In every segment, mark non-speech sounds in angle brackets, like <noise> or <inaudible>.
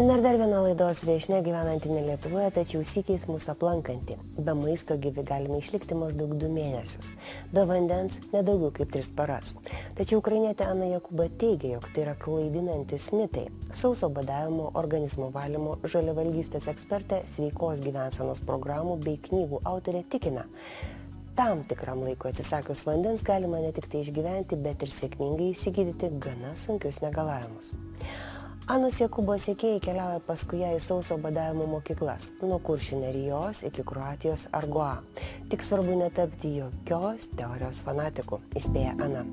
Na ir dar viena laidos viešne gyvenanti ne Lietuvoje, tačiau sykiais mūsų aplankanti. Be maisto gyvi galime išlikti maždaug du mėnesius. Be vandens nedaugiau kaip tris paras. Tačiau ukrainietė Ana Jakuba teigia, jog tai yra klaidinantis mitai. Sauso badavimo, organizmo valymo, žaliavalgystės ekspertė, sveikos gyvensenos programų bei knygų autorė tikina, tam tikram laikui atsisakius vandens galima ne tik tai išgyventi, bet ir sėkmingai įsigydyti gana sunkius negalavimus. Anos Jakubo sėkėjai keliauja paskui ją į sauso badavimo mokyklas, nuo kuršių nerijos iki Kroatijos ar Goa. Tik svarbu netapti jokios teorijos fanatikų, įspėja Ana.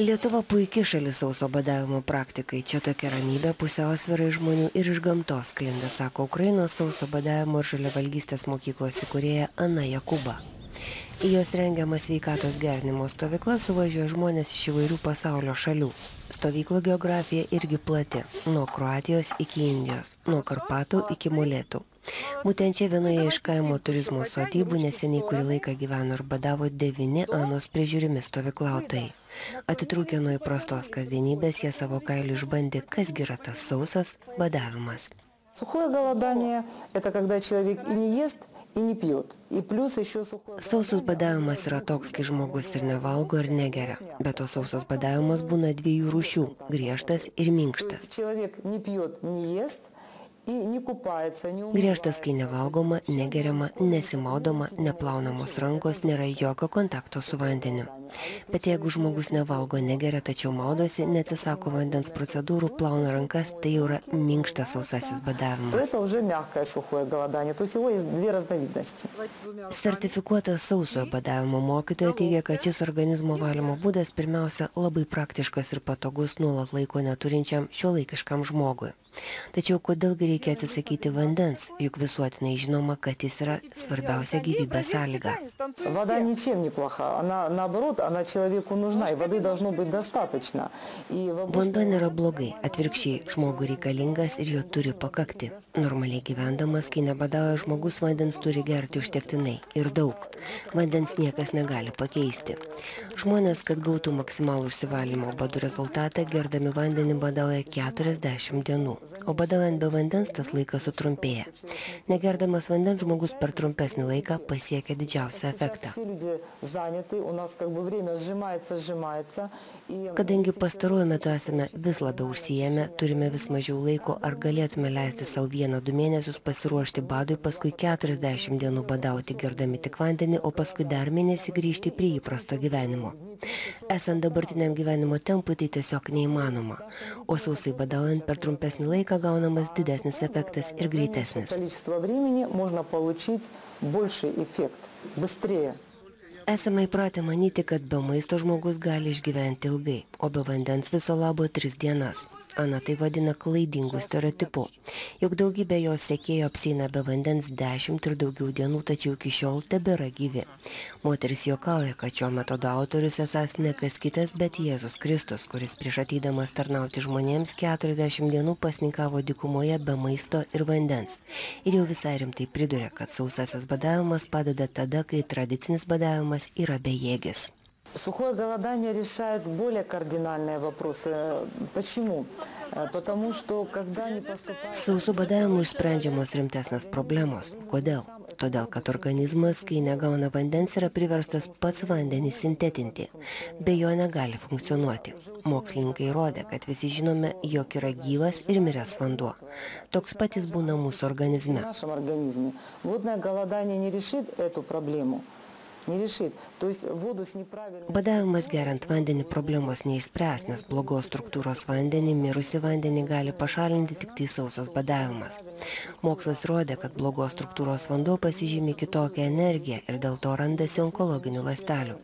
Lietuva puikiai šalis sauso badavimo praktikai. Čia tokia ramybė pusiausvėra iš žmonių ir iš gamtos klinda, sako Ukrainos sauso badavimo ir žaliavalgystės mokyklos įkūrėja Ana Jakuba Į jos rengiamą sveikatos gerinimo stovyklą suvažiuoja žmonės iš įvairių pasaulio šalių. Stovyklų geografija irgi plati - nuo Kroatijos iki Indijos, nuo Karpatų iki Molėtų. Būtent čia vienoje iš kaimo turizmo sodybų neseniai kurį laiką gyveno ir badavo devyni Anos prižiūrimi stovyklautojai. Atitrūkę nuo įprastos kasdienybės, jie savo kailių išbandė, kasgi yra tas sausas badavimas. Сухое голодание – это когда человек и не ест, Sausas badavimas yra toks, kai žmogus ir nevalgo, ir negeria. Bet to sausas badavimas būna dviejų rūšių - griežtas ir minkštas. Griežtas, kai nevalgoma, negeriama, nesimaudoma, neplaunamos rankos, nėra jokio kontakto su vandeniu. Bet jeigu žmogus nevalgo, negeria, tačiau maudosi, neatsisako vandens procedūrų, plauna rankas, tai jau yra minkštas sausasis badavimas. Sertifikuota sauso badavimo mokytoja teigia, kad šis organizmo valymo būdas pirmiausia labai praktiškas ir patogus nuolat laiko neturinčiam šiuolaikiškam žmogui. Tačiau kodėlgi reikia atsisakyti vandens, juk visuotinai žinoma, kad jis yra svarbiausia gyvybės sąlyga. Вода ничем не плоха. Она, наоборот, она человеку нужна. И воды должно быть достаточно. И в обычной- Vanduo nėra blogai, atvirkščiai, žmogui reikalingas ir jo turi pakakti. Normaliai gyvendamas, kai nebadauja žmogus, vandens turi gerti užtektinai ir daug. Vandens niekas negali pakeisti. Žmonės, kad gautų maksimalų išsivalymo badų rezultatą, gerdami vandenį badauja 40 dienų, o badaujant be vandens tas laikas sutrumpėja. Negerdamas vandens žmogus per trumpesnį laiką pasiekia didžiausią efektą. Kadangi pastaruoju metu esame vis labiau užsijėmę, turime vis mažiau laiko, ar galėtume leisti savo vieną du mėnesius pasiruošti badui, paskui 40 dienų badauti gerdami tik vandenį, o paskui dar mėnesį grįžti prie įprasto gyvenimo. Esant dabartiniam gyvenimo tempui tai tiesiog neįmanoma, o sausai badaujant per trumpesnį laiką gaunamas didesnis efektas ir greitesnis. Esame įpratę manyti, kad be maisto žmogus gali išgyventi ilgai, o be vandens viso labo tris dienas. Ana tai vadina klaidingų stereotipų. Juk daugybė jos sekėjų apsina be vandens dešimt ir daugiau dienų, tačiau iki šiol tebėra gyvi. Moteris juokauja, kad šio metodo autorius esas ne kas kitas, bet Jėzus Kristus, kuris prieš ateidamas tarnauti žmonėms 40 dienų pasninkavo dikumoje be maisto ir vandens. Ir jau visai rimtai priduria, kad sausasis badavimas padeda tada, kai tradicinis badavimas yra bejėgis. Сухое голодание решает более кардинальные вопросы. Почему? Э, Потому что когда не поступает... Sausų badavimų išsprendžiamos rimtesnės problemos. Kodėl? Todėl, kad organizmas, kai negauna vandens, yra priverstas pats vandenį sintetinti. Be jo negali funkcionuoti. Mokslininkai įrodė, kad visi žinome, jog yra gyvas ir miręs vanduo. Toks patys būna mūsų в organizme. нашем организме. Водное голодание не решит эту проблему. Badavimas geriant vandenį problemos neišspręs, nes blogos struktūros vandenį, mirusi vandenį gali pašalinti tik tai sausas badavimas. Mokslas rodė, kad blogos struktūros vanduo pasižymi kitokią energiją ir dėl to randasi onkologinių lastelių.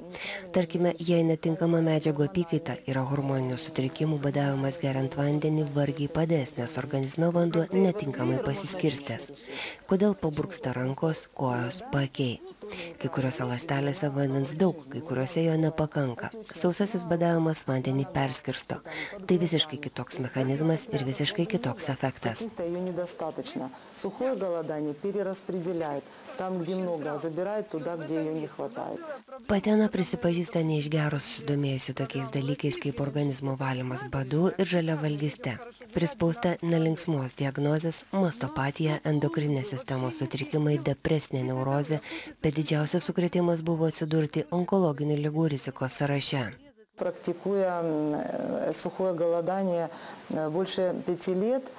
Tarkime, jei netinkama medžiagų apykaita yra hormoninių sutrikimų, badavimas geriant vandenį vargiai padės, nes organizme vanduo netinkamai pasiskirstęs. Kodėl paburksta rankos, kojos, pakiai? Kai kuriuose lastelėse vandens daug, kai kuriuose jo nepakanka. Sausasis badavimas vandenį perskirsto. Tai visiškai kitoks mechanizmas ir visiškai kitoks efektas. Patena prisipažįsta ne iš gero susidomėjusi tokiais dalykais kaip organizmo valymas badu ir žalia valgyste. Prispausta nelinksmos diagnozės, mastopatija, endokrinės sistemos sutrikimai, depresinė neurozė, pediatrija didžiausias sukretimas buvo atsidurti onkologinių lygų rizikos sąraše. Практикуя м, э, сухое голодание э, больше пяти лет,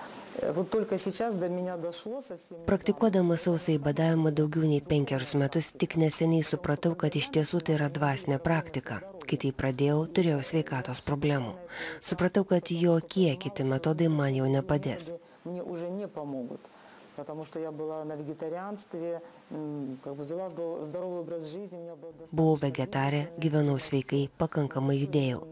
э, вот только сейчас до меня дошло совсем... недавно. Praktikuodama sausai badavimą daugiau nei penkerius metus, tik neseniai supratau, kad iš tiesų tai yra dvasinė praktika. Kai tai pradėjau, turėjau sveikatos problemų. Supratau, kad jokie kiti metodai man jau nepadės. Мне уже не помогут. Потому что я была на вегетарианстве, м, как бы вела здо- здоровый образ жизни, у меня был достаточно... Buvau vegetarė, gyvenau sveikai, pakankamai judėjau.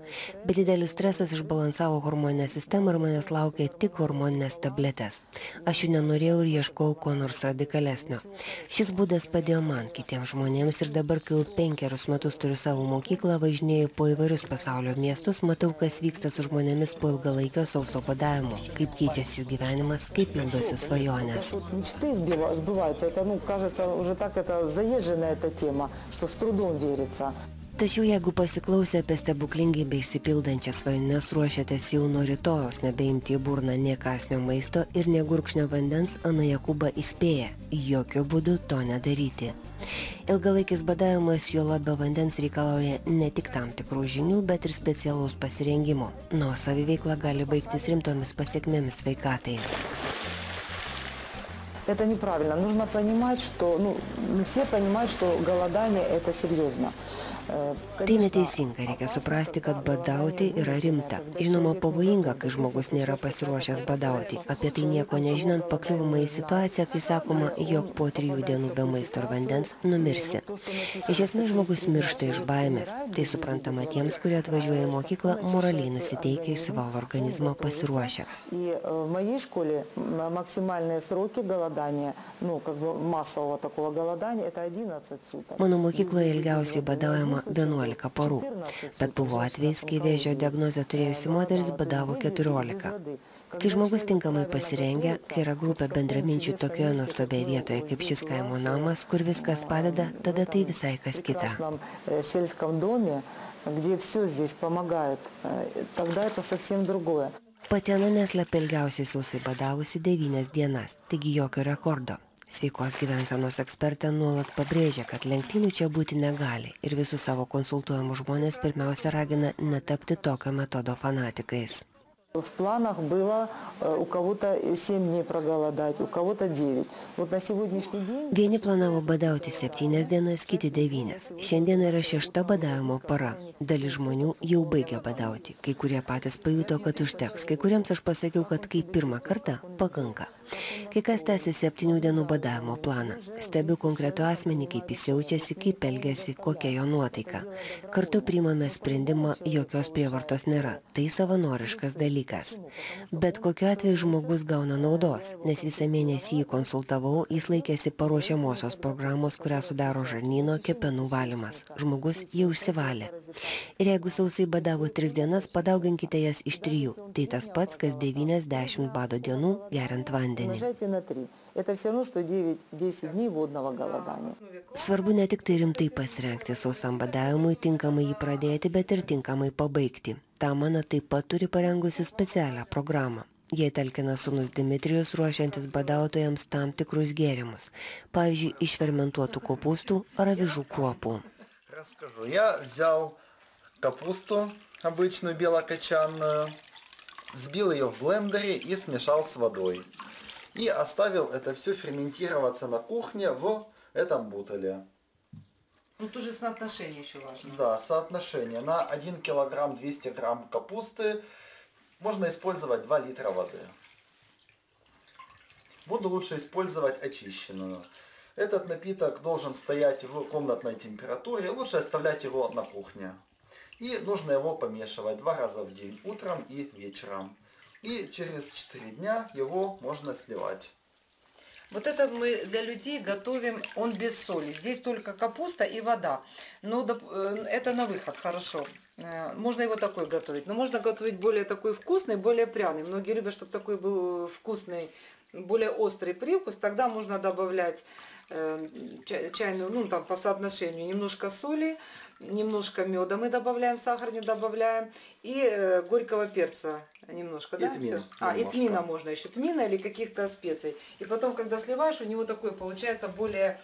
Bet didelis stresas išbalansavo hormoninę sistemą ir manęs laukė tik hormoninės tabletės. Aš jų nenorėjau ir ieškojau ko nors radikalesnio. Šis būdas padėjo man, kitiems žmonėms ir dabar, kai jau penkerius metus turiu savo mokyklą, važinėjau po įvairius pasaulio miestus, matau, kas vyksta su žmonėmis po ilgalaikio sauso badavimo, kaip keičiasi jų gyvenimas, kaip pildosi svajonės. Тут мечты сбива- сбываются. Это, ну, кажется, уже так это заезженная эта тема, что с трудом верится. Tačiau jeigu pasiklausę apie stebuklingai bei išsipildančias svajones ruošiatės jau nuo rytojos nebeimti į burną nie kasnio maisto ir negurkšnio vandens, Ana Jakuba įspėja - jokių būdų to nedaryti. Ilgalaikis badavimas jo labiau vandens reikalauja ne tik tam tikrų žinių, bet ir specialaus pasirengimo. Nuo saviveikla gali baigtis rimtomis pasiekmėmis sveikatai. Это неправильно. Нужно понимать, что, ну, все понимают, что голодание это серьезно. Tai neteisinga, reikia suprasti, kad badauti yra rimta. Žinoma, pavojinga, kai žmogus nėra pasiruošęs badauti. Apie tai nieko nežinant pakliuvama į situaciją, kai sakoma, jog po trijų dienų be maisto ar vandens numirsi. Iš esmės žmogus miršta iš baimės. Tai suprantama tiems, kurie atvažiuoja į mokyklą, moraliai nusiteikia į savo organizmą pasiruošę. Į mojai školį maksimaliniai sroki galadanie, nu, kaip masavo tokio galadanie, tai 11 sutak. Mano mokykloje ilgiausiai badaujama 11 parų, bet buvo atvejs, kai vėžio diagnozę turėjusi moteris badavo 14. Kai žmogus tinkamai pasirengia, kai yra grupė bendraminčių tokioje nuostabioje vietoje kaip šis kaimo namas, kur viskas padeda, tada tai visai kas В kita. прекрасном э, сельском доме, где все здесь помогает, э, тогда это совсем другое. Patena neslėpia ilgiausiai sausai badavusi 9 dienas, taigi jokio rekordo. Sveikos gyvensenos ekspertė nuolat pabrėžia, kad lenktynių čia būti negali ir visus savo konsultuojamus žmonės pirmiausia ragina netapti tokio metodo fanatikais. В планах было э, у кого-то 7 дней проголодать, у кого-то 9. Вот на сегодняшний день... Vieni planavo badauti septynias dienas, kiti devynias. Šiandien yra šešta badavimo para. Dalis žmonių jau baigia badauti. Kai kurie patys pajuto, kad užteks. Kai kuriems aš pasakiau, kad kaip pirmą kartą pakanka. Kai kas tęsia septynių dienų badavimo planą. Stebiu konkretų asmenį, kaip jis jaučiasi, kaip elgesi, kokia jo nuotaika. Kartu priimame sprendimą, jokios prievartos nėra. Tai savanoriškas dalykas. Bet kokiu atveju žmogus gauna naudos, nes visą mėnesį jį konsultavau, jis laikėsi paruošiamosios programos, kurią sudaro žarnyno kepenų valymas. Žmogus jau išsivalė. Ir jeigu sausai badavo tris dienas, padauginkite jas iš trijų. Tai tas pats, kas 90 bado dienų geriant vandenį Умножайте на 3. Это все равно, что 9-10 дней водного голодания. Svarbu ne tik tai rimtai pasirengti sausam badavimui, tinkamai jį pradėti, bet ir tinkamai pabaigti. Tam mano taip pat turi parengusi specialią programą. Jie talkina sunus Dimitrijus ruošiantis badautojams tam tikrus gėrimus, pavyzdžiui, iš fermentuotų kopūstų ar avižų kruopų. Расскажу. Я взял капусту обычную белокочанную, взбил ее в блендере и смешал с водой. И оставил это все ферментироваться на кухне в этом бутыле. Ну, тоже соотношение еще важно. Да, соотношение. На 1 килограмм 200 грамм капусты можно использовать 2 литра воды. Буду лучше использовать очищенную. Этот напиток должен стоять в комнатной температуре, лучше оставлять его на кухне. И нужно его помешивать два раза в день, утром и вечером. И через 4 дня его можно сливать. Вот это мы для людей готовим, он без соли. Здесь только капуста и вода. Но э, это на выход, хорошо. Э, Можно его такой готовить. Но можно готовить более такой вкусный, более пряный. Многие любят, чтобы такой был вкусный, более острый привкус. Тогда можно добавлять э, ча- чайную, ну там по соотношению, немножко соли, немножко меда мы добавляем, сахар не добавляем, и э, горького перца немножко, И да? тмина всё? А, и тмина можно еще, тмина или каких-то специй. И потом, когда сливаешь, у него такой получается более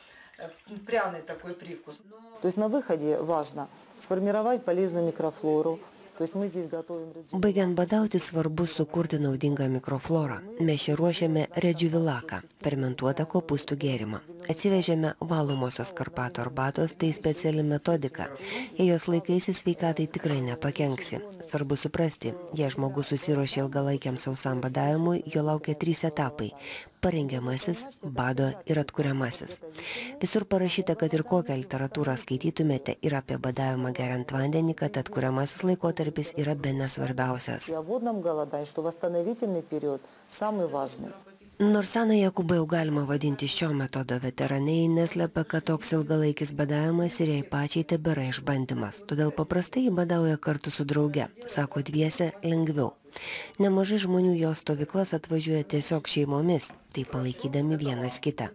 пряный такой привкус. То есть на выходе важно сформировать полезную микрофлору. То есть мы здесь готовим Baigiant badauti svarbu sukurti naudingą mikroflorą. Mes čia ruošiame redžiuvilaką, fermentuotą kopūstų gėrimą. Atsivežėme valomosios karpato arbatos, tai speciali metodika. Jei jos laikaisi sveikatai tikrai nepakenksi. Svarbu suprasti, jei žmogus susiruošė ilgalaikiam sausam badavimui, jo laukia trys etapai parengiamasis, bado ir atkuriamasis. Visur parašyta, kad ir kokią literatūrą skaitytumėte ir apie badavimą geriant vandenį, kad atkuriamasis laikotarpis yra be nesvarbiausias. Nors seną Jakubą jau galima vadinti šio metodo veteranai, neslepia, kad toks ilgalaikis badavimas ir jai pačiai tebėra išbandymas. Todėl paprastai jį badauja kartu su drauge. Sako dviese lengviau. Nemažai žmonių jo stovyklas atvažiuoja tiesiog šeimomis tai palaikydami vienas kitą.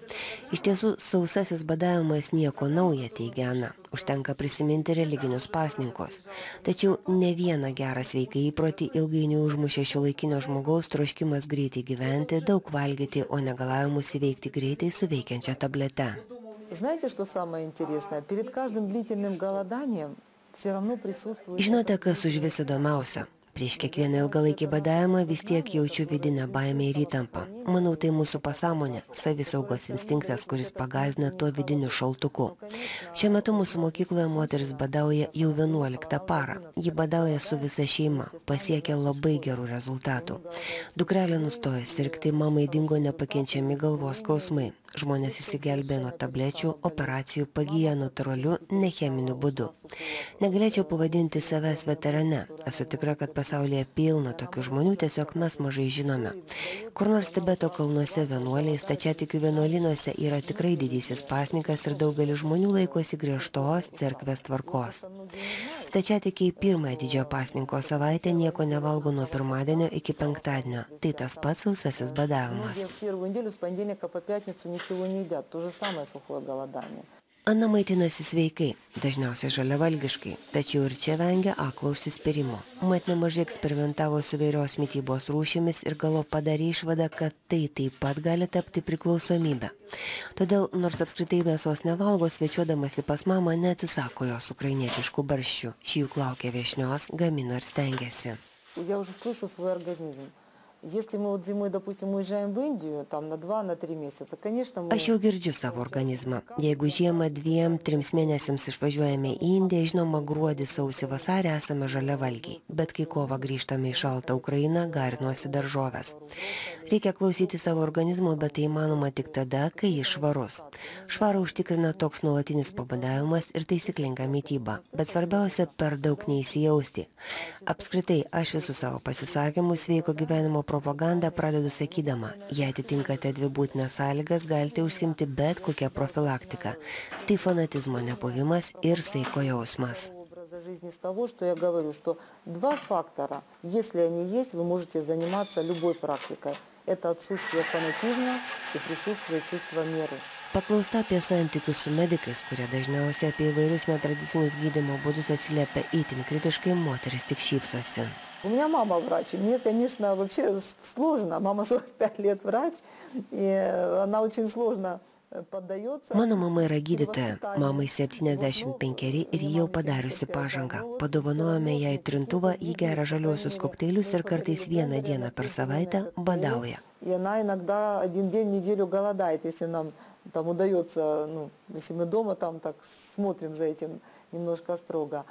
Iš tiesų, sausasis badavimas nieko nauja, teigia Ana. Užtenka prisiminti religinius pasninkus. Tačiau ne vieną gerą sveiką įprotį ilgainiui užmušė šio laikinio žmogaus troškimas greitai gyventi, daug valgyti, o negalavimus įveikti greitai suveikiančią tabletę. Знаете, что самое интересное? Перед каждым длительным голоданием все равно присутствует... Žinote, kas už vis įdomiausia? Prieš kiekvieną ilgalaikį badavimą vis tiek jaučiu vidinę baimę ir įtampą. Manau, tai mūsų pasąmonė, savisaugos instinktas, kuris pagazina tuo vidiniu šaltuku. Šiuo metu mūsų mokykloje moteris badauja jau 11 parą. Ji badauja su visa šeima, pasiekia labai gerų rezultatų. Dukrelė nustojo sirgti, mamai dingo nepakenčiami galvos skausmai. Žmonės įsigelbė nuo tablečių, operacijų pagyja natūraliu, necheminiu būdu. Negalėčiau pavadinti savęs veterane. Esu tikra, kad pasaulyje pilna tokių žmonių, tiesiog mes mažai žinome. Kur nors Tibeto kalnuose vienuoliai, stačiatikių vienuolinuose yra tikrai didysis pasnikas ir daugelis žmonių laikosi griežtos cerkvės tvarkos. Stačiatikiai pirmąją didžiojo pasninko savaitę nieko nevalgo nuo pirmadienio iki penktadienio. Tai tas pats sausasis badavimas Многие в первую неделю с понедельника по пятницу ничего не едят. То же самое сухое голодание. Ana maitinasi sveikai, dažniausiai žaliavalgiškai, tačiau ir čia vengia aklo užsispyrimo. Mat nemažai eksperimentavo su vairios mytybos rūšimis ir galo padarė išvadą, kad tai taip pat gali tapti priklausomybę. Todėl, nors apskritai mėsos nevalgo, svečiuodamasi pas mamą neatsisako jos ukrainietiškų barščių. Šį juk laukia viešnios, gamino ir stengiasi. Я уже слышу свой организм. Если мы вот зимой, допустим, уезжаем в Индию, там на 2-3 месяца, конечно, мы... Aš jau girdžiu savo organizmą. Jeigu žiemą dviem, trims mėnesiams išvažiuojame į Indiją, žinoma, gruodį, sausį, vasarį esame žaliavalgiai. Bet kai kovą grįžtame į šaltą Ukrainą, garinuosi daržovės. Reikia klausyti savo organizmo, bet tai įmanoma tik tada, kai jis švarus. Švarą užtikrina toks nuolatinis pabadavimas ir taisyklinga mytyba. Bet svarbiausia, per daug neįsijausti. Apskritai, aš visus savo pasisakymus sveiko gyvenimo propagandą pradedu sakydama, jei atitinkate dvi būtinas sąlygas, galite užsimti bet kokią profilaktiką. Tai fanatizmo nebuvimas ir saiko jausmas. образа жизни с того, что я говорю, что два фактора, если они есть, вы можете заниматься любой практикой. Это отсутствие фанатизма и присутствие чувства меры. Paklausta apie santykius su medikais, kurie dažniausiai apie įvairius netradicinius gydymo būdus atsiliepia itin kritiškai, moteris tik šypsosi. У меня мама врач, и мне, конечно, вообще сложно. Мама <laughs> 45 лет врач, и она очень сложно э, поддается. Mano mama yra gydytoja, mamai 75 ir ji jau padariusi pažangą. Padovanojome jai trintuvą, jį geria žaliuosius kokteilius ir kartais vieną dieną per savaitę badauja. И она иногда один день в неделю голодает, если нам там удается, ну, если мы дома там так смотрим за этим немножко строго.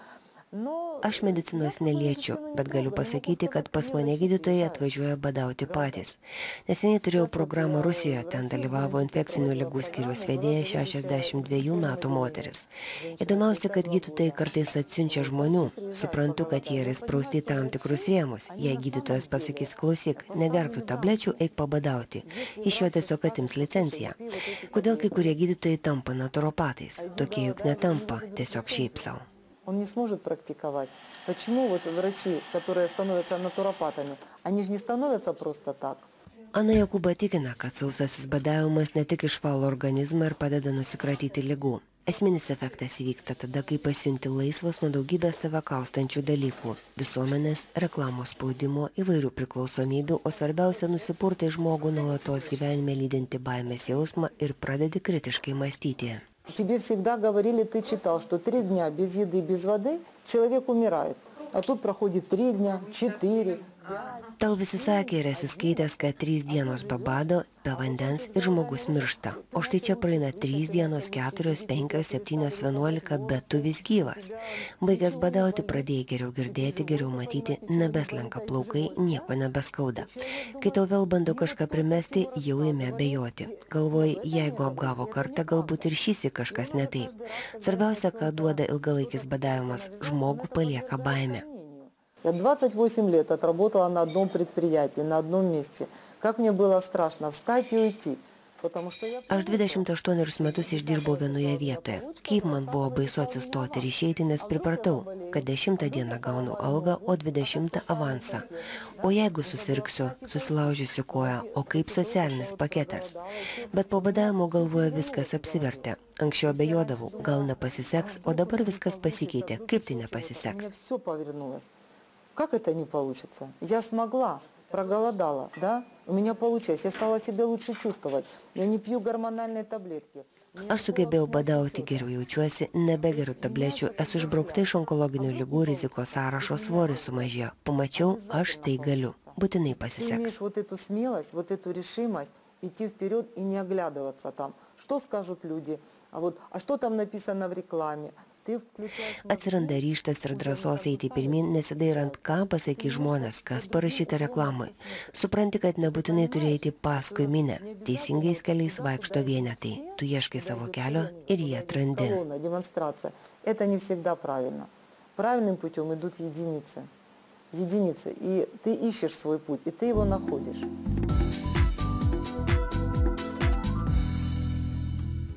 Aš medicinos neliečiu, bet galiu pasakyti, kad pas mane gydytojai atvažiuoja badauti patys. Neseniai turėjau programą Rusijoje, ten dalyvavo infekcinių lygų skiriaus vedėja 62 metų moteris. Įdomiausia, kad gydytojai kartais atsiunčia žmonių. Suprantu, kad jie yra įsprausti tam tikrus rėmus. Jei gydytojas pasakys, klausyk, negerk tų tablečių, eik pabadauti. Iš jo tiesiog atims licenciją. Kodėl kai kurie gydytojai tampa naturopatais? Tokie juk netampa, tiesiog šiaip savo он не сможет практиковать. Почему вот врачи, которые становятся натуропатами, они же не становятся просто так? Ana Jokūba tikina, kad sausasis badavimas ne tik išvalo organizmą ir padeda nusikratyti lygų. Esminis efektas įvyksta tada, kai pasiunti laisvas nuo daugybės tave kaustančių dalykų - visuomenės, reklamos spaudimo, įvairių priklausomybių, o svarbiausia nusipurtai žmogų nuolatos gyvenime lydinti baimės jausmą ir pradedi kritiškai mąstyti. Тебе всегда говорили, ты читал, что три дня без еды, без воды человек умирает. А тут проходит три дня, четыре, Tau visi sakė ir esi skaitęs, kad trys dienos be bado, be vandens ir žmogus miršta. O štai čia praeina trys dienos, keturios, penkios, septynios, vienuolika, bet tu vis gyvas. Baigęs badauti pradėjai geriau girdėti, geriau matyti, nebeslenka plaukai, nieko nebeskauda. Kai tau vėl bando kažką primesti, jau ėmė abejoti. Galvoji, jeigu apgavo kartą, galbūt ir šįsi kažkas ne taip. Svarbiausia, ką duoda ilgalaikis badavimas, žmogų palieka baimė. Я 28 лет отработала на одном предприятии, на одном месте. Как мне было страшно встать и уйти. Потому что я... Aš 28 metus išdirbau vienoje vietoje. Kaip man buvo baisu atsistoti ir išeiti, nes pripratau, kad 10 dieną gaunu algą, o 20 avansą. O jeigu susirksiu, susilaužysiu koją, o kaip socialinis paketas. Bet po badavimo galvoje viskas apsivertė. Anksčiau abejodavau, gal nepasiseks, o dabar viskas pasikeitė. Kaip tai У nepasiseks? Как это не получится? Я смогла, проголодала, да? У меня получилось, я стала себя лучше чувствовать. Я не пью гормональные таблетки. Aš sugebėjau badauti, geriau jaučiuosi, nebegeriu tablečių, esu išbraukta iš onkologinių lygų rizikos sąrašo, svoris sumažėjo. Pamačiau, aš tai galiu. Būtinai pasiseks. вот эту смелость, вот эту решимость идти вперед и не оглядываться там. Что скажут люди? А вот, а что там написано в рекламе? Atsiranda ryštas ir drąsos eiti pirmin, nesidairant, ką pasakys žmonės, kas parašyta reklamai. Supranti, kad nebūtinai turi eiti paskui minę. Teisingais keliais vaikšto vienetai. Tu ieškai savo kelio ir jį atrandi. Это не всегда правильно. Правильным путем идут единицы. Единицы. И ты ищешь свой путь, и ты его находишь.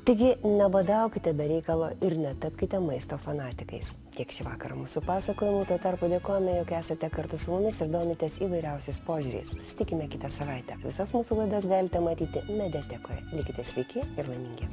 Taigi, nebadaukite be reikalo ir netapkite maisto fanatikais. Tiek šį vakarą mūsų pasakojimų, tuo tarpu dėkojame, jog esate kartu su mumis ir domitės įvairiausiais požiūriais. Susitikime kitą savaitę. Visas mūsų laidas galite matyti mediatekoje. Likite sveiki ir laimingi.